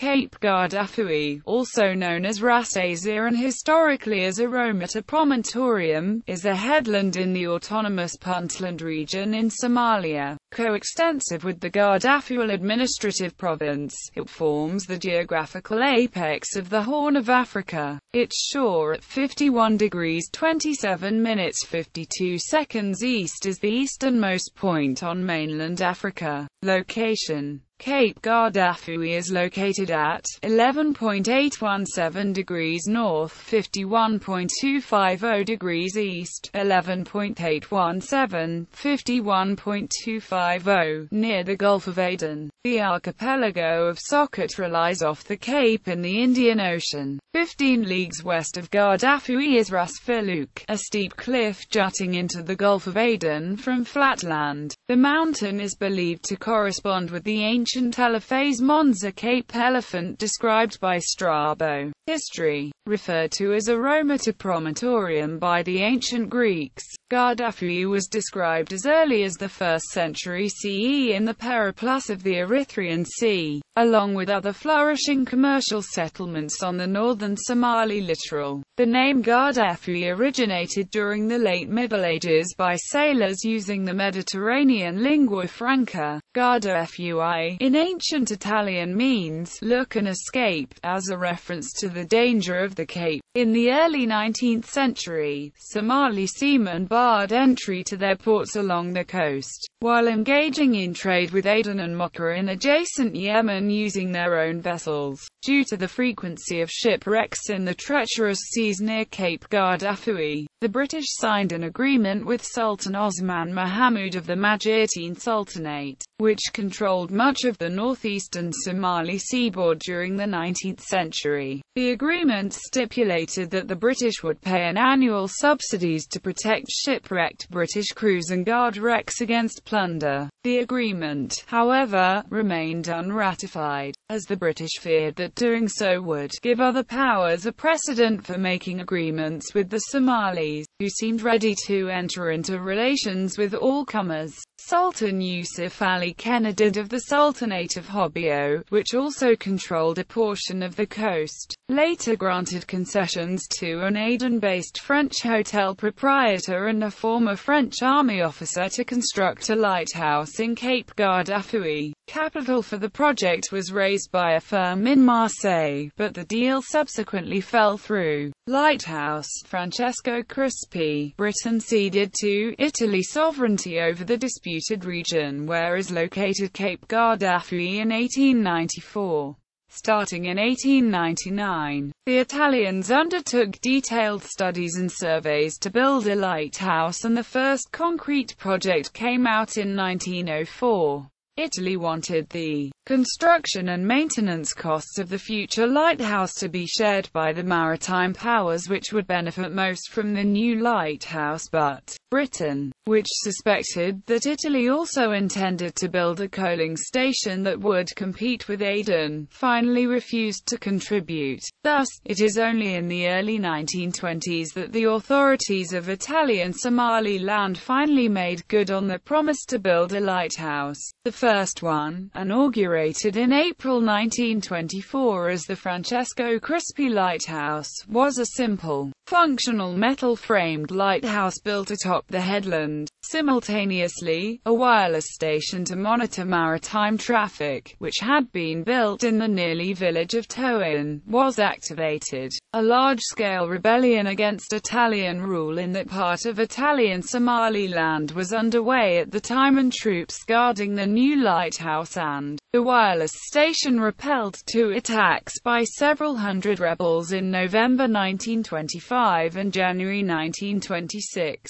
Cape Guardafui, also known as Ras Asir and historically as Aromata Promontorium, is a headland in the autonomous Puntland region in Somalia. Coextensive with the Gardafuul administrative province, it forms the geographical apex of the Horn of Africa. Its shore at 51 degrees 27 minutes 52 seconds east is the easternmost point on mainland Africa. Location Cape Guardafui is located at 11.817 degrees north, 51.250 degrees east, 11.817, 51.250, near the Gulf of Aden. The archipelago of Socotra lies off the cape in the Indian Ocean. 15 leagues west of Guardafui is Ras Filuk, a steep cliff jutting into the Gulf of Aden from flatland. The mountain is believed to correspond with the ancient Elephas Mons Cape elephant described by Strabo. History, referred to as Aromata Promontorium by the ancient Greeks, Guardafui was described as early as the 1st century CE in the Periplus of the Erythraean Sea, along with other flourishing commercial settlements on the northern Somali littoral. The name Guardafui originated during the late Middle Ages by sailors using the Mediterranean lingua franca. Guardafui, in ancient Italian means, look and escape, as a reference to the danger of the Cape. In the early 19th century, Somali seamen barred entry to their ports along the coast, while engaging in trade with Aden and Mocha in adjacent Yemen using their own vessels. Due to the frequency of shipwrecks in the treacherous seas near Cape Guardafui, the British signed an agreement with Sultan Osman Mahmud of the Majeerteen Sultanate, which controlled much of the northeastern Somali seaboard during the 19th century. The agreement stipulated that the British would pay an annual subsidies to protect shipwrecked British crews and guard wrecks against plunder. The agreement, however, remained unratified, as the British feared that doing so would give other powers a precedent for making agreements with the Somalis, who seemed ready to enter into relations with all comers. Sultan Yusuf Ali Kenadid of the Sultanate of Hobyo, which also controlled a portion of the coast, later granted concessions to an Aden-based French hotel proprietor and a former French army officer to construct a lighthouse in Cape Guardafui. Capital for the project was raised by a firm in Marseille, but the deal subsequently fell through. Lighthouse, Francesco Crispi, Britain ceded to Italy sovereignty over the disputed region where is located Cape Guardafui in 1894. Starting in 1899, the Italians undertook detailed studies and surveys to build a lighthouse and the first concrete project came out in 1904. Italy wanted the construction and maintenance costs of the future lighthouse to be shared by the maritime powers which would benefit most from the new lighthouse but Britain, which suspected that Italy also intended to build a coaling station that would compete with Aden, finally refused to contribute. Thus, it is only in the early 1920s that the authorities of Italian Somaliland finally made good on their promise to build a lighthouse. The first one, inaugurated in April 1924 as the Francesco Crispi Lighthouse, was a simple, functional metal-framed lighthouse built atop the headland. Simultaneously, a wireless station to monitor maritime traffic, which had been built in the nearly village of Tohen, was activated. A large-scale rebellion against Italian rule in that part of Italian Somaliland was underway at the time and troops guarding the new lighthouse and the wireless station repelled two attacks by several hundred rebels in November 1925 and January 1926.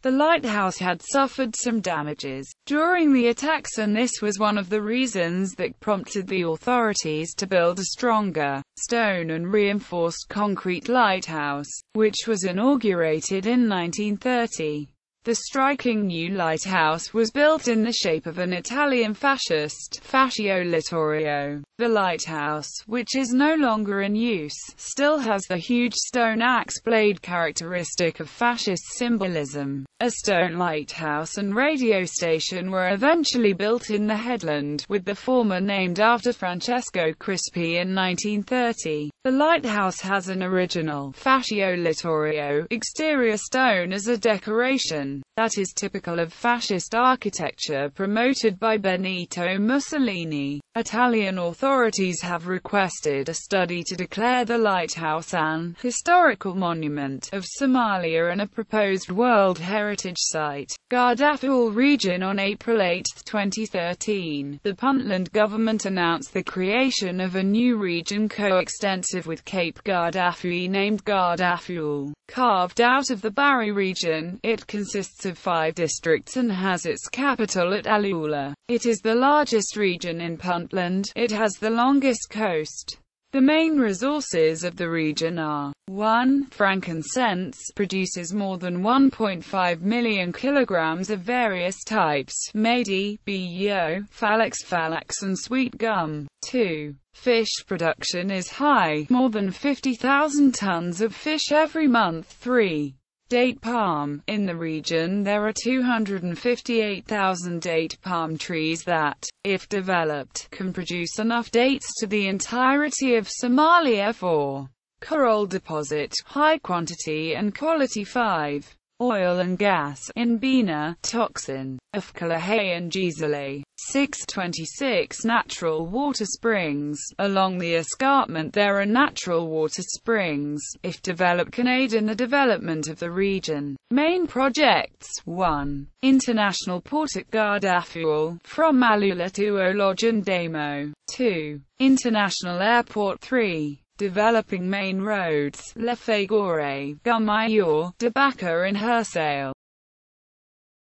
The lighthouse had suffered some damages during the attacks and this was one of the reasons that prompted the authorities to build a stronger, stone and reinforced concrete lighthouse, which was inaugurated in 1930. The striking new lighthouse was built in the shape of an Italian fascist, Fascio Littorio, The lighthouse, which is no longer in use, still has the huge stone axe blade characteristic of fascist symbolism. A stone lighthouse and radio station were eventually built in the headland, with the former named after Francesco Crispi in 1930. The lighthouse has an original fascio littorio exterior stone as a decoration that is typical of fascist architecture promoted by Benito Mussolini. Italian authorities have requested a study to declare the lighthouse an historical monument of Somalia and a proposed World Heritage Site. Gardafuul region on April 8, 2013, the Puntland government announced the creation of a new region coextensive with Cape Guardafui named Gardafuul. Carved out of the Bari region, it consists of five districts and has its capital at Alula. It is the largest region in Puntland. It has the longest coast. The main resources of the region are 1. Frankincense produces more than 1.5 million kilograms of various types, Maydi, Beeyo, Phalax Phalax and sweet gum. 2. Fish production is high, more than 50,000 tons of fish every month. 3. Date palm. In the region there are 258,000 date palm trees that, if developed, can produce enough dates to the entirety of Somalia for coral deposit, high quantity and quality 5 oil and gas, in Bina, Toxin, Afkalahay and Gisele. 626 Natural water springs. Along the escarpment there are natural water springs, if developed can aid in the development of the region. Main projects 1. International Port at Gardafuul, from Malula to Olojan Damo. 2. International Airport 3 developing main roads, Lefagore, Gumayor, Dabaka and Hersale.